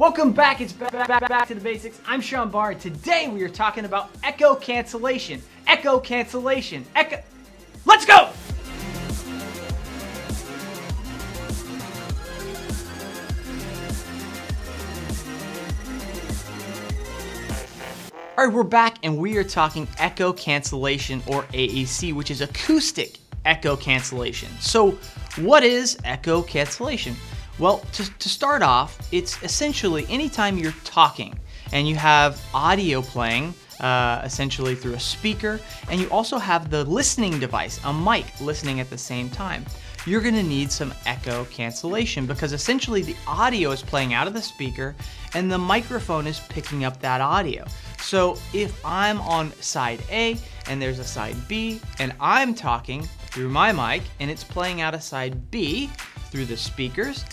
Welcome back, it's back, back, back to the basics. I'm Sean Barr. And today we are talking about echo cancellation. Echo cancellation. Echo. Let's go! All right, we're back and we are talking echo cancellation or AEC, which is acoustic echo cancellation. So, what is echo cancellation? Well, to, to start off, it's essentially anytime you're talking and you have audio playing, uh, essentially through a speaker, and you also have the listening device, a mic, listening at the same time. You're gonna need some echo cancellation because essentially the audio is playing out of the speaker and the microphone is picking up that audio. So if I'm on side A and there's a side B and I'm talking through my mic and it's playing out of side B through the speakers,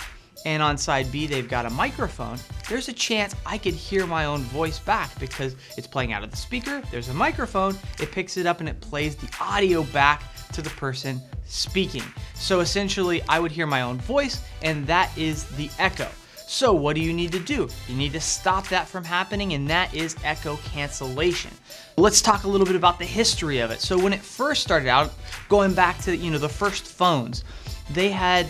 and on side B they've got a microphone, there's a chance I could hear my own voice back because it's playing out of the speaker, there's a microphone, it picks it up and it plays the audio back to the person speaking. So essentially I would hear my own voice and that is the echo. So what do you need to do? You need to stop that from happening and that is echo cancellation. Let's talk a little bit about the history of it. So when it first started out, going back to you know the first phones, they had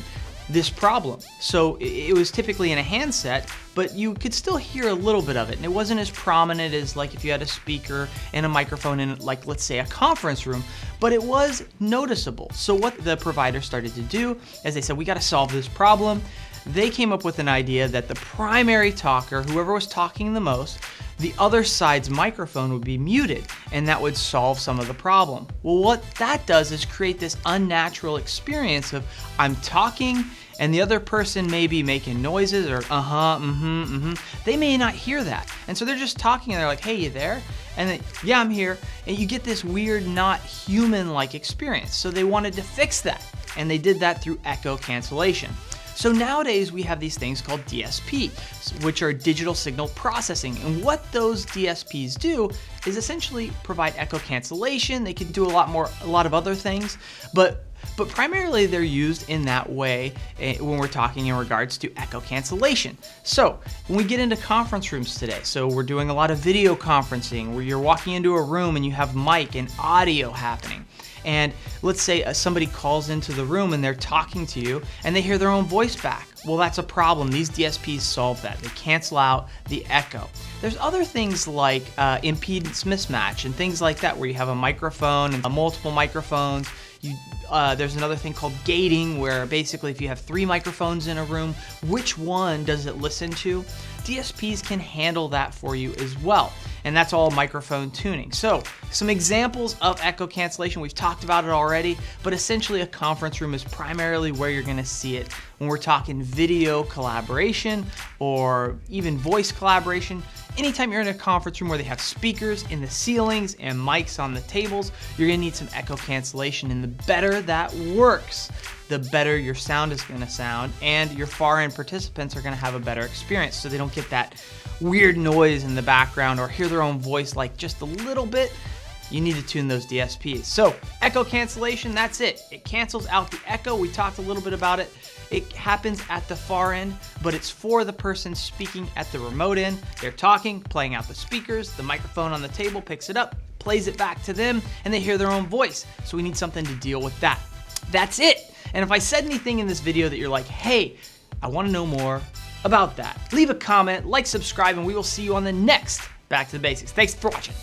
this problem. So it was typically in a handset, but you could still hear a little bit of it. And it wasn't as prominent as like if you had a speaker and a microphone in like let's say a conference room, but it was noticeable. So what the provider started to do is they said, we gotta solve this problem. They came up with an idea that the primary talker, whoever was talking the most, the other side's microphone would be muted and that would solve some of the problem. Well, what that does is create this unnatural experience of I'm talking and the other person may be making noises or uh-huh, mm-hmm, mm-hmm. They may not hear that. And so they're just talking and they're like, hey, you there? And then, yeah, I'm here. And you get this weird, not human-like experience. So they wanted to fix that. And they did that through echo cancellation. So nowadays we have these things called DSP, which are digital signal processing. And what those DSPs do is essentially provide echo cancellation. They can do a lot more, a lot of other things, but but primarily they're used in that way eh, when we're talking in regards to echo cancellation. So when we get into conference rooms today, so we're doing a lot of video conferencing where you're walking into a room and you have mic and audio happening and let's say uh, somebody calls into the room and they're talking to you and they hear their own voice back. Well, that's a problem. These DSPs solve that. They cancel out the echo. There's other things like uh, impedance mismatch and things like that where you have a microphone and uh, multiple microphones. You, uh, there's another thing called gating where basically if you have three microphones in a room, which one does it listen to? DSPs can handle that for you as well and that's all microphone tuning. So some examples of echo cancellation, we've talked about it already, but essentially a conference room is primarily where you're gonna see it. When we're talking video collaboration or even voice collaboration, anytime you're in a conference room where they have speakers in the ceilings and mics on the tables, you're gonna need some echo cancellation and the better that works, the better your sound is gonna sound and your far end participants are gonna have a better experience so they don't get that weird noise in the background or hear their own voice like just a little bit, you need to tune those DSPs. So echo cancellation, that's it. It cancels out the echo. We talked a little bit about it. It happens at the far end, but it's for the person speaking at the remote end. They're talking, playing out the speakers, the microphone on the table picks it up, plays it back to them, and they hear their own voice. So we need something to deal with that. That's it. And if I said anything in this video that you're like, hey, I wanna know more, about that. Leave a comment, like, subscribe, and we will see you on the next Back to the Basics. Thanks for watching.